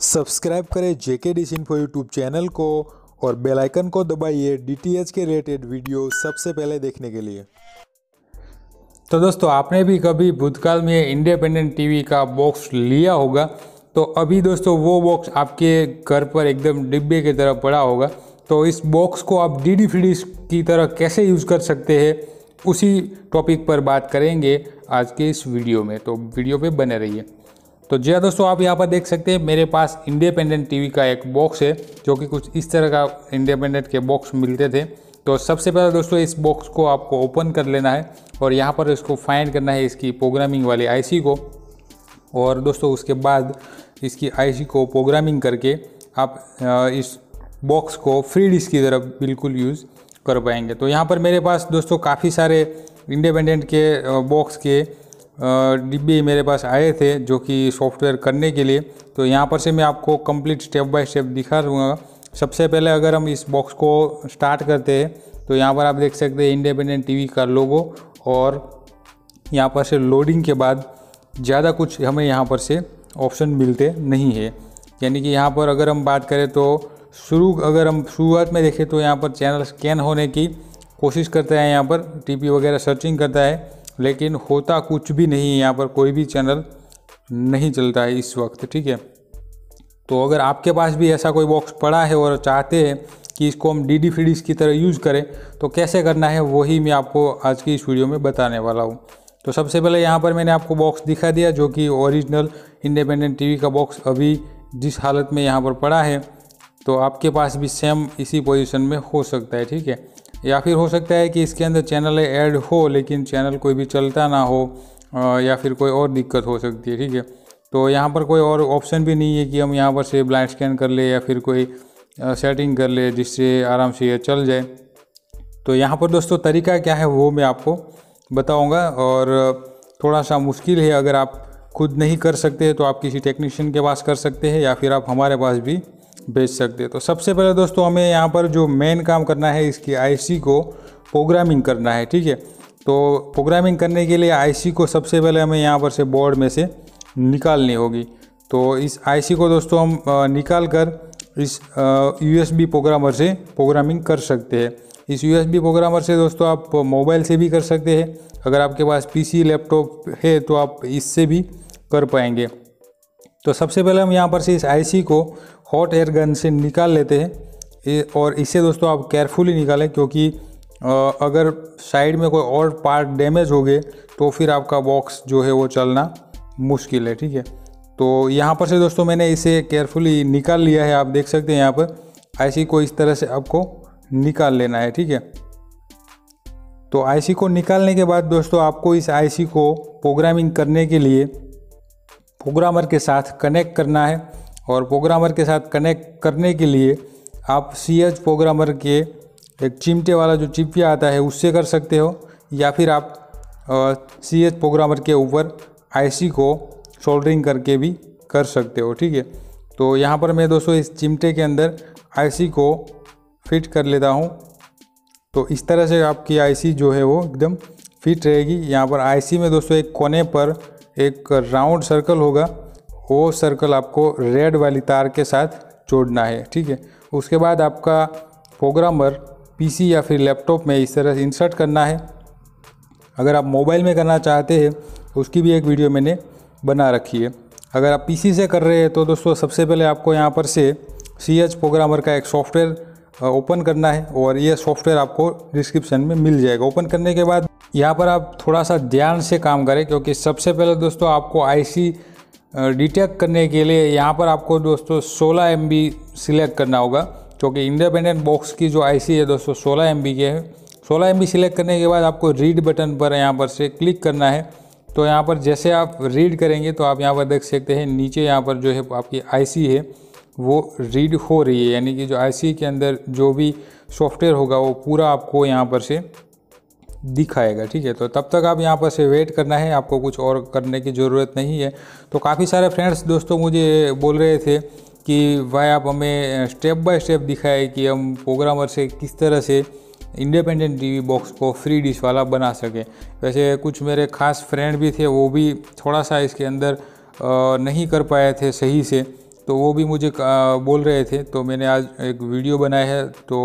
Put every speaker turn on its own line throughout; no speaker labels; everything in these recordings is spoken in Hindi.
सब्सक्राइब करें JK dis info YouTube channel को और बेल आइकन को दबाइए डीटीएच के रिलेटेड वीडियो सबसे पहले देखने के लिए।
तो दोस्तों, आपने भी कभी भूतकाल में इंडिपेंडेंट टीवी का बॉक्स लिया होगा? तो अभी दोस्तों, वो बॉक्स आपके घर पर एकदम डिब्बे की तरह पड़ा होगा। तो इस बॉक्स को आप डी डी की तरह कैसे यूज़ कर सकते हैं, उसी टॉपिक पर बात करेंगे आज के इस वीडियो में। तो वीडियो पे बने रहिए। तो जी हाँ दोस्तों, आप यहाँ पर देख सकते हैं, मेरे पास इंडिपेंडेंट टीवी का एक बॉक्स है, जो कि कुछ इस तरह का इंडिपेंडेंट के बॉक्स मिलते थे। तो सबसे पहले दोस्तों, इस बॉक्स को आपको ओपन कर लेना है और यहाँ पर इसको फाइंड करना है इसकी प्रोग्रामिंग वाली आईसी को। और दोस्तों, उसके बाद इसकी आईसी को प्रोग्रामिंग करके आप इस बॉक्स को फ्री डिस्क की तरफ़ बिल्कुल यूज़ कर पाएँगे। तो यहाँ पर मेरे पास दोस्तों, काफ़ी सारे इंडिपेंडेंट के बॉक्स के डिब्बे मेरे पास आए थे जो कि सॉफ्टवेयर करने के लिए। तो यहाँ पर से मैं आपको कंप्लीट स्टेप बाय स्टेप दिखा दूँगा। सबसे पहले अगर हम इस बॉक्स को स्टार्ट करते हैं तो यहाँ पर आप देख सकते हैं इंडिपेंडेंट टीवी का लोगो और यहाँ पर से लोडिंग के बाद ज़्यादा कुछ हमें यहाँ पर से ऑप्शन मिलते नहीं है। यानी कि यहाँ पर अगर हम बात करें तो शुरू, अगर हम शुरुआत में देखें तो यहाँ पर चैनल स्कैन होने की कोशिश करता है, यहाँ पर टीपी वगैरह सर्चिंग करता है। लेकिन होता कुछ भी नहीं है, यहाँ पर कोई भी चैनल नहीं चलता है इस वक्त, ठीक है? तो अगर आपके पास भी ऐसा कोई बॉक्स पड़ा है और चाहते हैं कि इसको हम डी डी की तरह यूज़ करें तो कैसे करना है वही मैं आपको आज की इस वीडियो में बताने वाला हूँ। तो सबसे पहले यहाँ पर मैंने आपको बॉक्स दिखा दिया, जो कि ओरिजिनल इंडिपेंडेंट टीवी का बॉक्स अभी जिस हालत में यहाँ पर पड़ा है तो आपके पास भी सेम इसी पोजीशन में हो सकता है, ठीक है? या फिर हो सकता है कि इसके अंदर चैनल ऐड हो, लेकिन चैनल कोई भी चलता ना हो या फिर कोई और दिक्कत हो सकती है, ठीक है? तो यहाँ पर कोई और ऑप्शन भी नहीं है कि हम यहाँ पर से ब्लाइंड स्कैन कर ले या फिर कोई सेटिंग कर ले जिससे आराम से ये चल जाए। तो यहाँ पर दोस्तों तरीका क्या है वो मैं आपको बताऊँगा और थोड़ा सा मुश्किल है। अगर आप खुद नहीं कर सकते तो आप किसी टेक्नीशियन के पास कर सकते हैं या फिर आप हमारे पास भी भेज सकते हैं। तो सबसे पहले दोस्तों हमें यहाँ पर जो मेन काम करना है, इसकी आईसी को प्रोग्रामिंग करना है, ठीक है? तो प्रोग्रामिंग करने के लिए आईसी को सबसे पहले हमें यहाँ पर से बोर्ड में से निकालनी होगी। तो इस आईसी को दोस्तों हम निकाल कर इस यूएसबी प्रोग्रामर से प्रोग्रामिंग कर सकते हैं। इस यूएसबी प्रोग्रामर से दोस्तों आप मोबाइल से भी कर सकते हैं। अगर आपके पास पीसी लैपटॉप है तो आप इससे भी कर पाएँगे। तो सबसे पहले हम यहाँ पर से इस आईसी को हॉट एयर गन से निकाल लेते हैं। और इसे दोस्तों आप केयरफुली निकालें क्योंकि अगर साइड में कोई और पार्ट डैमेज हो गए तो फिर आपका बॉक्स जो है वो चलना मुश्किल है, ठीक है? तो यहाँ पर से दोस्तों मैंने इसे केयरफुली निकाल लिया है, आप देख सकते हैं यहाँ पर। आईसी को इस तरह से आपको निकाल लेना है, ठीक है? तो आईसी को निकालने के बाद दोस्तों आपको इस आईसी को प्रोग्रामिंग करने के लिए प्रोग्रामर के साथ कनेक्ट करना है। और प्रोग्रामर के साथ कनेक्ट करने के लिए आप सी एच प्रोग्रामर के एक चिमटे वाला जो चिपिया आता है, उससे कर सकते हो। या फिर आप सी एच प्रोग्रामर के ऊपर आईसी को सोल्डरिंग करके भी कर सकते हो, ठीक है? तो यहाँ पर मैं दोस्तों इस चिमटे के अंदर आईसी को फिट कर लेता हूँ। तो इस तरह से आपकी आईसी जो है वो एकदम फिट रहेगी। यहाँ पर आईसी में दोस्तों एक कोने पर एक राउंड सर्कल होगा। वो सर्कल आपको रेड वाली तार के साथ जोड़ना है, ठीक है? उसके बाद आपका प्रोग्रामर पीसी या फिर लैपटॉप में इस तरह से इंसर्ट करना है। अगर आप मोबाइल में करना चाहते हैं, उसकी भी एक वीडियो मैंने बना रखी है। अगर आप पीसी से कर रहे हैं तो दोस्तों सबसे पहले आपको यहाँ पर से सी एच प्रोग्रामर का एक सॉफ्टवेयर ओपन करना है और ये सॉफ्टवेयर आपको डिस्क्रिप्शन में मिल जाएगा। ओपन करने के बाद यहाँ पर आप थोड़ा सा ध्यान से काम करें, क्योंकि सबसे पहले दोस्तों आपको आईसी डिटेक्ट करने के लिए यहाँ पर आपको दोस्तों 16 एम सिलेक्ट करना होगा क्योंकि इंडिपेंडेंट बॉक्स की जो आईसी है दोस्तों 16 एम के है। 16 एम सिलेक्ट करने के बाद आपको रीड बटन पर यहाँ पर से क्लिक करना है। तो यहाँ पर जैसे आप रीड करेंगे तो आप यहाँ पर देख सकते हैं, नीचे यहाँ पर जो है आपकी आईसी है, वो रीड हो रही है। यानी कि जो आईसी के अंदर जो भी सॉफ्टवेयर होगा, वो पूरा आपको यहाँ पर से दिखाएगा, ठीक है? तो तब तक आप यहाँ पर से वेट करना है, आपको कुछ और करने की ज़रूरत नहीं है। तो काफ़ी सारे फ्रेंड्स दोस्तों मुझे बोल रहे थे कि, भाई आप हमें स्टेप बाय स्टेप दिखाए कि हम प्रोग्रामर से किस तरह से इंडिपेंडेंट टीवी बॉक्स को फ्री डिश वाला बना सकें। वैसे कुछ मेरे खास फ्रेंड भी थे, वो भी थोड़ा सा इसके अंदर नहीं कर पाए थे सही से तो वो भी मुझे बोल रहे थे। तो मैंने आज एक वीडियो बनाया है तो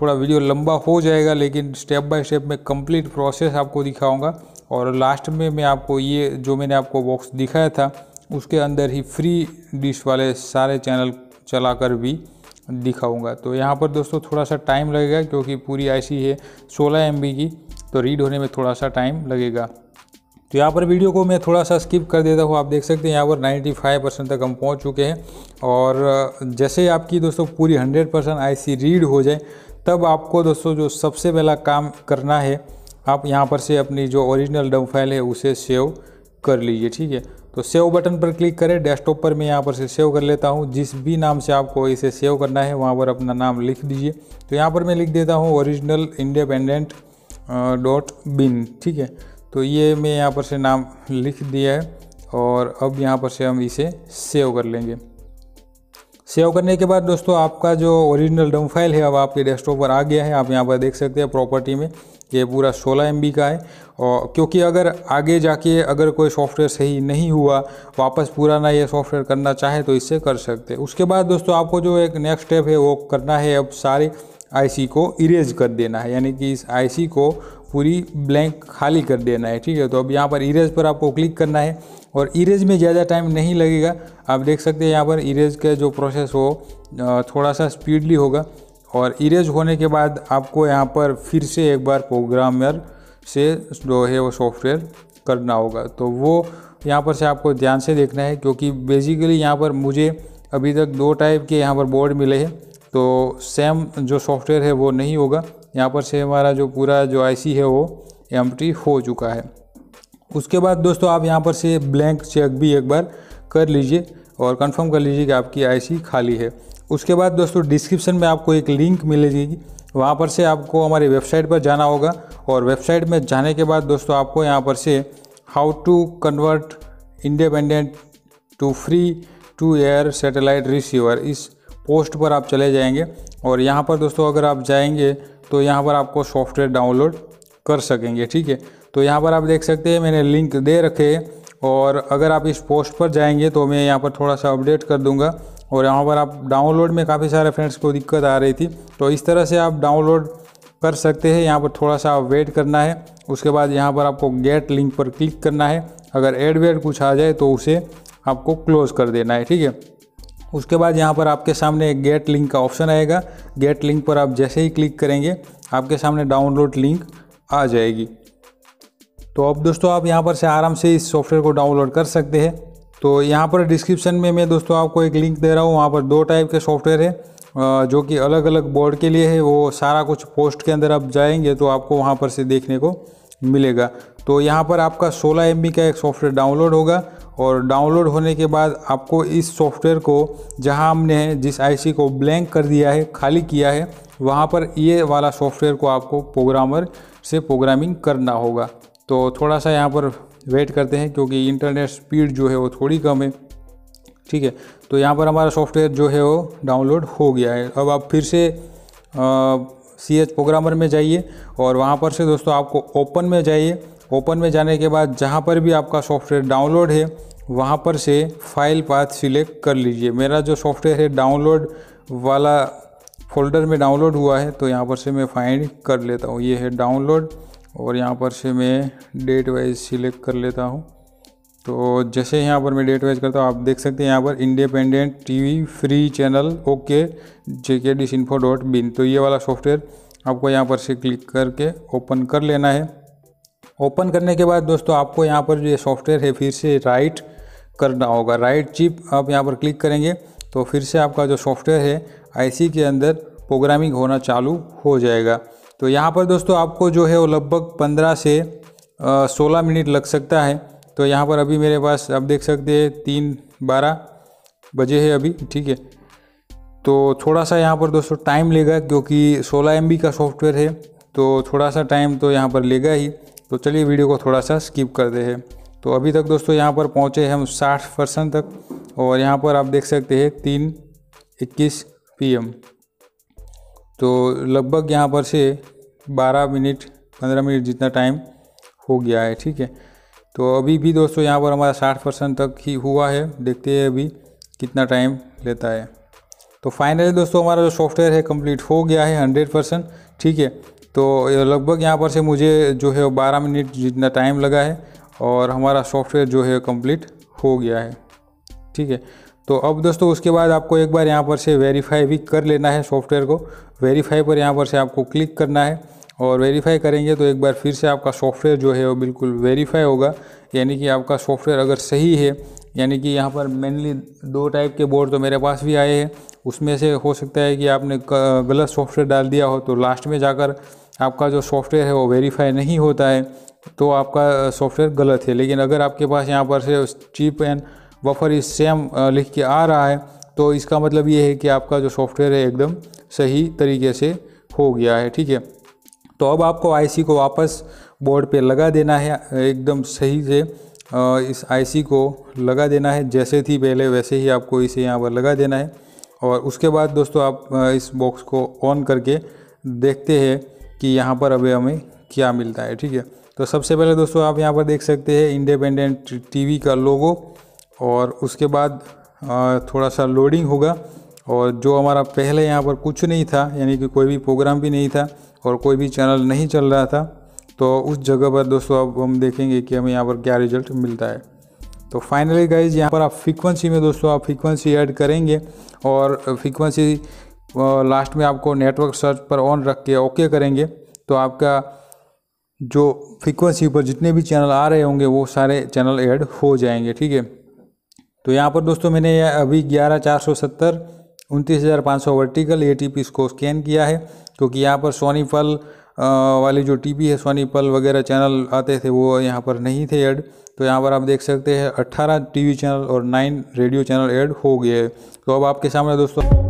थोड़ा वीडियो लंबा हो जाएगा, लेकिन स्टेप बाय स्टेप मैं कंप्लीट प्रोसेस आपको दिखाऊँगा। और लास्ट में मैं आपको ये जो मैंने आपको बॉक्स दिखाया था, उसके अंदर ही फ्री डिश वाले सारे चैनल चलाकर भी दिखाऊँगा। तो यहाँ पर दोस्तों थोड़ा सा टाइम लगेगा, क्योंकि पूरी ऐसी है 16 एमबी की तो रीड होने में थोड़ा सा टाइम लगेगा। तो यहाँ पर वीडियो को मैं थोड़ा सा स्किप कर देता हूँ। आप देख सकते हैं यहाँ पर 95 परसेंट तक हम पहुँच चुके हैं। और जैसे आपकी दोस्तों पूरी 100 परसेंट आई रीड हो जाए तब आपको दोस्तों जो सबसे पहला काम करना है, आप यहाँ पर से अपनी जो ओरिजिनल डम फ़ाइल है, उसे सेव कर लीजिए, ठीक है? तो सेव बटन पर क्लिक करें डेस्कटॉप पर मैं यहाँ पर से सेव कर लेता हूँ। जिस भी नाम से आपको इसे सेव करना है, वहाँ पर अपना नाम लिख दीजिए। तो यहाँ पर मैं लिख देता हूँ ओरिजिनल इंडिपेंडेंट डॉट बिन ठीक है? तो ये मैं यहाँ पर से नाम लिख दिया है और अब यहाँ पर से हम इसे सेव कर लेंगे। सेव करने के बाद दोस्तों आपका जो ओरिजिनल डम फ़ाइल है, अब आपके डेस्कटॉप पर आ गया है। आप यहाँ पर देख सकते हैं प्रॉपर्टी में ये पूरा 16 एम का है और क्योंकि अगर आगे जाके अगर कोई सॉफ्टवेयर सही नहीं हुआ, वापस पुराना ये सॉफ्टवेयर करना चाहे तो इससे कर सकते हैं। उसके बाद दोस्तों आपको जो एक नेक्स्ट स्टेप है वो करना है, अब सारे आईसी को इरेज कर देना है। यानी कि इस आईसी को पूरी ब्लैंक खाली कर देना है, ठीक है? तो अब यहाँ पर इरेज पर आपको क्लिक करना है। और इरेज में ज़्यादा टाइम नहीं लगेगा। आप देख सकते हैं यहाँ पर इरेज का जो प्रोसेस हो थोड़ा सा स्पीडली होगा और इरेज होने के बाद आपको यहाँ पर फिर से एक बार प्रोग्रामर से जो है वो सॉफ्टवेयर करना होगा। तो वो यहाँ पर से आपको ध्यान से देखना है क्योंकि बेसिकली यहाँ पर मुझे अभी तक दो टाइप के यहाँ पर बोर्ड मिले हैं। तो सेम जो सॉफ्टवेयर है वो नहीं होगा। यहाँ पर से हमारा जो पूरा जो आईसी है वो एमटी हो चुका है। उसके बाद दोस्तों आप यहाँ पर से ब्लैंक चेक भी एक बार कर लीजिए और कंफर्म कर लीजिए कि आपकी आईसी खाली है। उसके बाद दोस्तों डिस्क्रिप्शन में आपको एक लिंक मिलेगी। वहाँ पर से आपको हमारी वेबसाइट पर जाना होगा और वेबसाइट में जाने के बाद दोस्तों आपको यहाँ पर से how to convert independent to free to air satellite receiver इस पोस्ट पर आप चले जाएँगे और यहाँ पर दोस्तों अगर आप जाएँगे तो यहाँ पर आपको सॉफ्टवेयर डाउनलोड कर सकेंगे, ठीक है? तो यहाँ पर आप देख सकते हैं, मैंने लिंक दे रखे और अगर आप इस पोस्ट पर जाएँगे तो मैं यहाँ पर थोड़ा सा अपडेट कर दूँगा और यहाँ पर आप डाउनलोड में काफ़ी सारे फ्रेंड्स को दिक्कत आ रही थी। तो इस तरह से आप डाउनलोड कर सकते हैं, यहाँ पर थोड़ा सा वेट करना है। उसके बाद यहाँ पर आपको गेट लिंक पर क्लिक करना है। अगर एड वेड कुछ आ जाए तो उसे आपको क्लोज़ कर देना है, ठीक है? उसके बाद यहाँ पर आपके सामने एक गेट लिंक का ऑप्शन आएगा। गेट लिंक पर आप जैसे ही क्लिक करेंगे, आपके सामने डाउनलोड लिंक आ जाएगी। तो अब दोस्तों आप यहाँ पर से आराम से इस सॉफ्टवेयर को डाउनलोड कर सकते हैं। तो यहाँ पर डिस्क्रिप्शन में मैं दोस्तों आपको एक लिंक दे रहा हूँ। वहाँ पर दो टाइप के सॉफ्टवेयर है जो कि अलग अलग बोर्ड के लिए है। वो सारा कुछ पोस्ट के अंदर आप जाएँगे तो आपको वहाँ पर से देखने को मिलेगा। तो यहाँ पर आपका 16 एम का एक सॉफ्टवेयर डाउनलोड होगा और डाउनलोड होने के बाद आपको इस सॉफ्टवेयर को जहाँ हमने जिस आईसी को ब्लैंक कर दिया है, खाली किया है, वहाँ पर ये वाला सॉफ्टवेयर को आपको प्रोग्रामर से प्रोग्रामिंग करना होगा। तो थोड़ा सा यहाँ पर वेट करते हैं क्योंकि इंटरनेट स्पीड जो है वो थोड़ी कम है। ठीक है? तो यहाँ पर हमारा सॉफ्टवेयर जो है वो डाउनलोड हो गया है। अब आप फिर से सी एच प्रोग्रामर में जाइए और वहाँ पर से दोस्तों आपको ओपन में जाइए। ओपन में जाने के बाद जहाँ पर भी आपका सॉफ्टवेयर डाउनलोड है, वहाँ पर से फ़ाइल पाथ सिलेक्ट कर लीजिए। मेरा जो सॉफ्टवेयर है डाउनलोड वाला फोल्डर में डाउनलोड हुआ है तो यहाँ पर से मैं फाइंड कर लेता हूँ। ये है डाउनलोड और यहाँ पर से मैं डेट वाइज सिलेक्ट कर लेता हूँ। तो जैसे यहाँ पर मैं डेट वाइज करता हूँ, आप देख सकते हैं यहाँ पर independent TV free channel okay J K D info dot बिन तो ये वाला सॉफ्टवेयर आपको यहाँ पर से क्लिक करके ओपन कर लेना है। ओपन करने के बाद दोस्तों, आपको यहाँ पर जो ये सॉफ्टवेयर है, फिर से राइट करना होगा। राइट चिप आप यहाँ पर क्लिक करेंगे तो फिर से आपका जो सॉफ्टवेयर है आईसी के अंदर प्रोग्रामिंग होना चालू हो जाएगा। तो यहाँ पर दोस्तों आपको जो है वो लगभग पंद्रह से सोलह मिनट लग सकता है। तो यहाँ पर अभी मेरे पास, आप देख सकते हैं, तीन, बारह बजे है अभी, ठीक है। तो थोड़ा सा यहाँ पर दोस्तों टाइम लेगा क्योंकि सोलह एम का सॉफ्टवेयर है तो थोड़ा सा टाइम तो यहाँ पर लेगा ही। तो चलिए वीडियो को थोड़ा सा स्किप करते हैं। तो अभी तक दोस्तों यहाँ पर पहुँचे हम साठ परसेंट तक और यहाँ पर आप देख सकते हैं, तीन, इक्कीस पी तो लगभग यहाँ पर से 12 मिनट 15 मिनट जितना टाइम हो गया है, ठीक है? तो अभी भी दोस्तों यहाँ पर हमारा 60 परसेंट तक ही हुआ है, देखते हैं अभी कितना टाइम लेता है। तो फाइनली दोस्तों हमारा जो सॉफ्टवेयर है कंप्लीट हो गया है हंड्रेड परसेंट ठीक है? तो लगभग यहाँ पर से मुझे जो है बारह मिनट जितना टाइम लगा है और हमारा सॉफ्टवेयर जो है कंप्लीट हो गया है, ठीक है? तो अब दोस्तों, उसके बाद आपको एक बार यहाँ पर से वेरीफाई भी कर लेना है सॉफ्टवेयर को। वेरीफाई पर यहाँ पर से आपको क्लिक करना है और वेरीफाई करेंगे तो एक बार फिर से आपका सॉफ्टवेयर जो है वो बिल्कुल वेरीफाई होगा। यानी कि आपका सॉफ्टवेयर अगर सही है, यानी कि यहाँ पर मेनली दो टाइप के बोर्ड तो मेरे पास भी आए हैं। उसमें से हो सकता है कि आपने गलत सॉफ्टवेयर डाल दिया हो तो लास्ट में जाकर आपका जो सॉफ्टवेयर है वो वेरीफाई नहीं होता है तो आपका सॉफ्टवेयर गलत है। लेकिन अगर आपके पास यहाँ पर से चीप एंड बफर इस सेम लिख के आ रहा है। तो इसका मतलब ये है कि आपका जो सॉफ्टवेयर है एकदम सही तरीके से हो गया है, ठीक है? तो अब आपको आईसी को वापस बोर्ड पे लगा देना है, एकदम सही से इस आईसी को लगा देना है। जैसे थी पहले, वैसे ही आपको इसे यहाँ पर लगा देना है। और उसके बाद दोस्तों आप इस बॉक्स को ऑन करके देखते हैं कि यहाँ पर अभी हमें क्या मिलता है, ठीक है? तो सबसे पहले दोस्तों आप यहाँ पर देख सकते हैं इंडिपेंडेंट टीवी का लोगो और उसके बाद थोड़ा सा लोडिंग होगा। और जो हमारा पहले यहाँ पर कुछ नहीं था, यानी कि कोई भी प्रोग्राम भी नहीं था और कोई भी चैनल नहीं चल रहा था तो उस जगह पर दोस्तों अब हम देखेंगे कि हमें यहाँ पर क्या रिज़ल्ट मिलता है। तो फाइनली गाइज़ यहाँ पर आप फ्रीक्वेंसी में दोस्तों आप फ्रीक्वेंसी ऐड करेंगे और फ्रीक्वेंसी लास्ट में आपको नेटवर्क सर्च पर ऑन रख के ओके करेंगे तो आपका जो फ्रीक्वेंसी पर जितने भी चैनल आ रहे होंगे, वो सारे चैनल ऐड हो जाएँगे, ठीक है? तो यहाँ पर दोस्तों मैंने अभी ग्यारह चार सौ सत्तर, उनतीस हज़ार पाँच सौ वर्टिकल ए टी इसको स्कैन किया है, क्योंकि यहाँ पर सोनी पल वाली जो टीवी है सोनी पल वगैरह चैनल आते थे, वो यहाँ पर नहीं थे ऐड तो यहाँ पर आप देख सकते हैं 18 टीवी चैनल और नाइन रेडियो चैनल ऐड हो गए तो अब आपके सामने दोस्तों